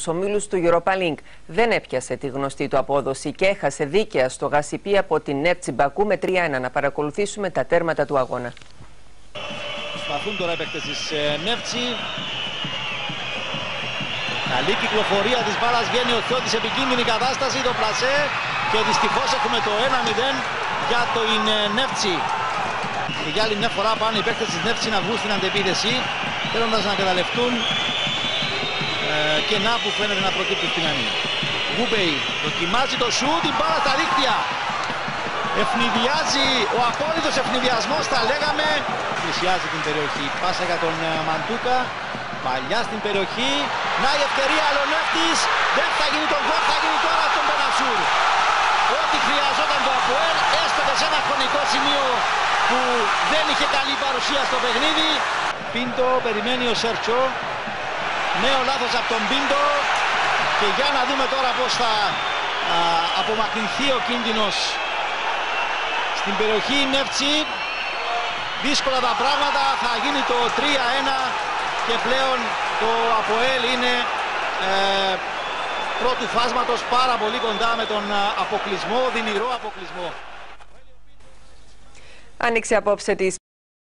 Στου ομίλους του Europa League δεν έπιασε τη γνωστή του απόδοση και έχασε δίκαια στο Γασιπί από την Νεύτσι Μπακού με 3-1. Να παρακολουθήσουμε τα τέρματα του αγώνα. Προσπαθούν τώρα οι παίκτες της Νεύτσι. Καλή κυκλοφορία της μπάλας βγαίνει ο Θιώτης επικίνδυνη κατάσταση το πλασέ και δυστυχώς έχουμε το 1-0 για το Νεύτσι. Και για άλλη μια φορά πάνε οι παίκτες της Νεύτσι να βγουν στην αντεπίδεση θέλοντας να καταλευτούν ε, και να που φαίνεται να προκύπτει στην άμυνα. Γούμπεϊ δοκιμάζει το σου, την μπάλα στα δίκτυα. Ευνηδιάζει ο απόλυτος ευνηδιασμός, τα λέγαμε. Πλησιάζει την περιοχή. Πάσα για τον ε, Μαντούκα. Παλιά στην περιοχή. Να η ευκαιρία Αλονεύτης. Δεν θα γίνει τον γκολ, θα γίνει τώρα στον Πενασούρ. Ό,τι χρειαζόταν το Αποέλ, έστω και σε ένα χρονικό σημείο που δεν είχε καλή παρουσία στο παιχνίδι. Πίντο περιμένει ο Σέρτσο. Νέο λάθος από τον Πίντο. Και για να δούμε τώρα πώς θα α, απομακρυνθεί ο κίνδυνος στην περιοχή Νεύτσι. Δύσκολα τα πράγματα, θα γίνει το 3-1 και πλέον το ΑΠΟΕΛ είναι ε, πρώτου φάσματος πάρα πολύ κοντά με τον αποκλεισμό, δυνηρό αποκλεισμό. Άνοιξε απόψε της